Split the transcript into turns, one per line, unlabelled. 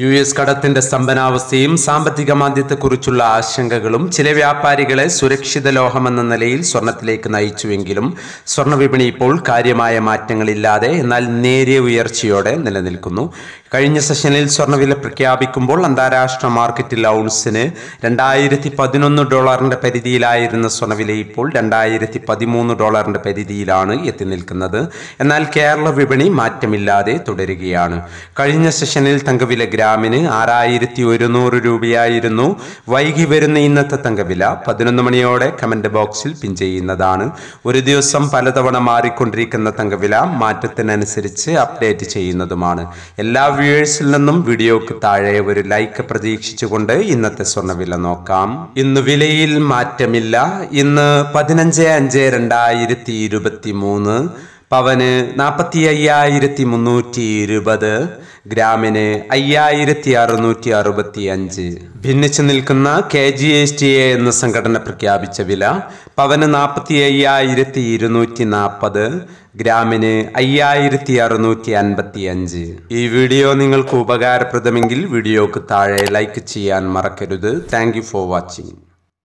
U S കടത്തിന്റെ സ്തംഭനാവസ്ഥയും സാമ്പത്തിക മാന്ദ്യത്തെക്കുറിച്ചുള്ള ആശങ്കകളും ചില വ്യാപാരികളെ സുരക്ഷിത ലോഹമെന്ന നിലയിൽ സ്വർണത്തിലേക്ക് നയിച്ചുവെങ്കിലും സ്വർണ വിപണി ഇപ്പോൾ കാര്യമായ മാറ്റങ്ങളില്ലാതെ എന്നാൽ നേരിയ ഉയർച്ചയോടെ നിലനിൽക്കുന്നു. കഴിഞ്ഞ സെഷനിൽ സ്വർണവില പ്രഖ്യാപിക്കുമ്പോൾ അന്താരാഷ്ട്ര മാർക്കറ്റിൽ ഔൺസിന് രണ്ടായിരത്തി പതിനൊന്ന് ഡോളറിന്റെ പരിധിയിലായിരുന്ന സ്വർണവില ഇപ്പോൾ രണ്ടായിരത്തി പതിമൂന്ന് ഡോളറിന്റെ പരിധിയിലാണ് എത്തി നിൽക്കുന്നത്. എന്നാൽ കേരള വിപണി മാറ്റമില്ലാതെ തുടരുകയാണ്. കഴിഞ്ഞ സെഷനിൽ തങ്കവില ഗ്രാമിന് ആറായിരത്തി ഒരുന്നൂറ് രൂപയായിരുന്നു. വൈകി വരുന്ന ഇന്നത്തെ തങ്കവില പതിനൊന്ന് മണിയോടെ കമന്റ് ബോക്സിൽ പിൻ ചെയ്യുന്നതാണ്. ഒരു ദിവസം പലതവണ മാറിക്കൊണ്ടിരിക്കുന്ന തങ്കവില മാറ്റത്തിനനുസരിച്ച് അപ്ഡേറ്റ് ചെയ്യുന്നതുമാണ്. എല്ലാ വ്യൂവേഴ്സിൽ നിന്നും വീഡിയോക്ക് താഴെ ഒരു ലൈക്ക് പ്രതീക്ഷിച്ചുകൊണ്ട് ഇന്നത്തെ സ്വർണവില നോക്കാം. ഇന്ന് വിലയിൽ മാറ്റമില്ല. ഇന്ന് പതിനഞ്ച് അഞ്ച് രണ്ടായിരത്തി ഇരുപത്തി മൂന്ന് പവന് നാൽപ്പത്തി അയ്യായിരത്തി മുന്നൂറ്റി ഇരുപത് ഗ്രാമിന് അയ്യായിരത്തി അറുന്നൂറ്റി അറുപത്തി അഞ്ച് ഭിന്നിച്ചു നിൽക്കുന്ന K G S T A എന്ന സംഘടന പ്രഖ്യാപിച്ച വില പവന് നാൽപ്പത്തി അയ്യായിരത്തി ഇരുന്നൂറ്റി നാൽപ്പത് ഗ്രാമിന് അയ്യായിരത്തി അറുന്നൂറ്റി അൻപത്തി അഞ്ച് ഈ വീഡിയോ നിങ്ങൾക്ക് ഉപകാരപ്രദമെങ്കിൽ വീഡിയോക്ക് താഴെ ലൈക്ക് ചെയ്യാൻ മറക്കരുത്. Thank for watching.